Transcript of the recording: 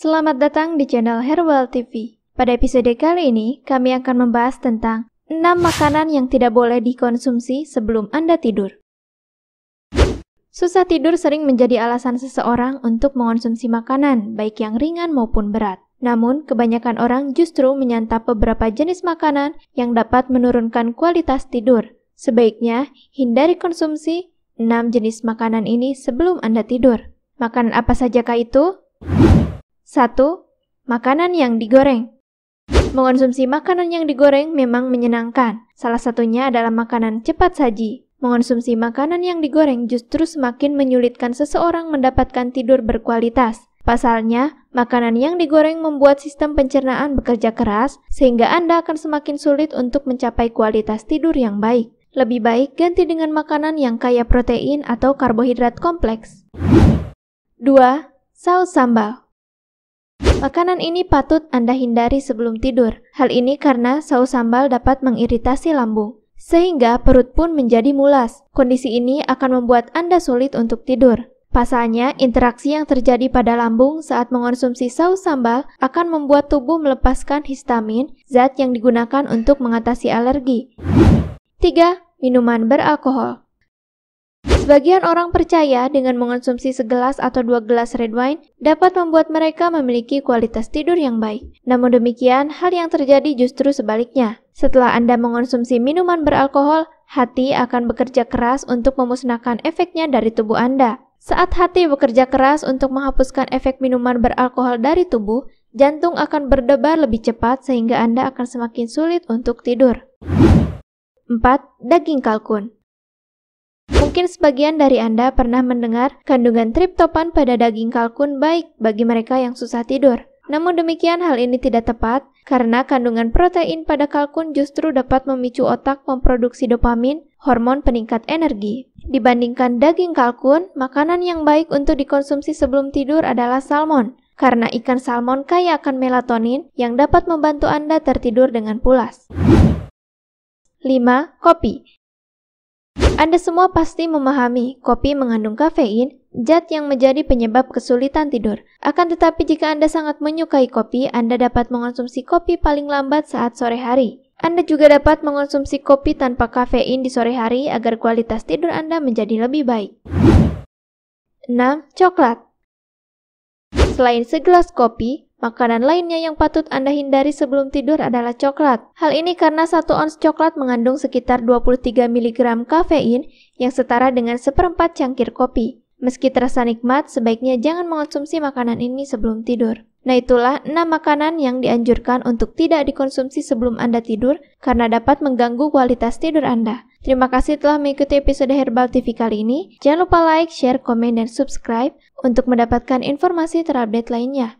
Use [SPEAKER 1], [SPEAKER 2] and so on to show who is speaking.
[SPEAKER 1] Selamat datang di channel Herbal TV. Pada episode kali ini, kami akan membahas tentang 6 makanan yang tidak boleh dikonsumsi sebelum Anda tidur. Susah tidur sering menjadi alasan seseorang untuk mengonsumsi makanan, baik yang ringan maupun berat. Namun, kebanyakan orang justru menyantap beberapa jenis makanan yang dapat menurunkan kualitas tidur. Sebaiknya, hindari konsumsi 6 jenis makanan ini sebelum Anda tidur. Makanan apa sajakah itu? 1. Makanan yang digoreng. Mengonsumsi makanan yang digoreng memang menyenangkan. Salah satunya adalah makanan cepat saji. Mengonsumsi makanan yang digoreng justru semakin menyulitkan seseorang mendapatkan tidur berkualitas. Pasalnya, makanan yang digoreng membuat sistem pencernaan bekerja keras, sehingga Anda akan semakin sulit untuk mencapai kualitas tidur yang baik. Lebih baik ganti dengan makanan yang kaya protein atau karbohidrat kompleks. 2. Saus sambal Makanan ini patut Anda hindari sebelum tidur. Hal ini karena saus sambal dapat mengiritasi lambung sehingga perut pun menjadi mulas. Kondisi ini akan membuat Anda sulit untuk tidur. Pasalnya, interaksi yang terjadi pada lambung saat mengonsumsi saus sambal akan membuat tubuh melepaskan histamin, zat yang digunakan untuk mengatasi alergi. 3. Minuman beralkohol Sebagian orang percaya dengan mengonsumsi segelas atau dua gelas red wine dapat membuat mereka memiliki kualitas tidur yang baik. Namun demikian, hal yang terjadi justru sebaliknya. Setelah Anda mengonsumsi minuman beralkohol, hati akan bekerja keras untuk memusnahkan efeknya dari tubuh Anda. Saat hati bekerja keras untuk menghapuskan efek minuman beralkohol dari tubuh, jantung akan berdebar lebih cepat sehingga Anda akan semakin sulit untuk tidur. 4. Daging kalkun Mungkin sebagian dari Anda pernah mendengar kandungan triptopan pada daging kalkun baik bagi mereka yang susah tidur. Namun demikian hal ini tidak tepat karena kandungan protein pada kalkun justru dapat memicu otak memproduksi dopamin, hormon peningkat energi. Dibandingkan daging kalkun, makanan yang baik untuk dikonsumsi sebelum tidur adalah salmon. Karena ikan salmon kaya akan melatonin yang dapat membantu Anda tertidur dengan pulas. 5. Kopi anda semua pasti memahami kopi mengandung kafein, zat yang menjadi penyebab kesulitan tidur. Akan tetapi jika Anda sangat menyukai kopi, Anda dapat mengonsumsi kopi paling lambat saat sore hari. Anda juga dapat mengonsumsi kopi tanpa kafein di sore hari agar kualitas tidur Anda menjadi lebih baik. 6. Coklat Selain segelas kopi, Makanan lainnya yang patut Anda hindari sebelum tidur adalah coklat. Hal ini karena satu ons coklat mengandung sekitar 23 mg kafein yang setara dengan seperempat cangkir kopi. Meski terasa nikmat, sebaiknya jangan mengonsumsi makanan ini sebelum tidur. Nah itulah 6 makanan yang dianjurkan untuk tidak dikonsumsi sebelum Anda tidur karena dapat mengganggu kualitas tidur Anda. Terima kasih telah mengikuti episode Herbal TV kali ini. Jangan lupa like, share, komen, dan subscribe untuk mendapatkan informasi terupdate lainnya.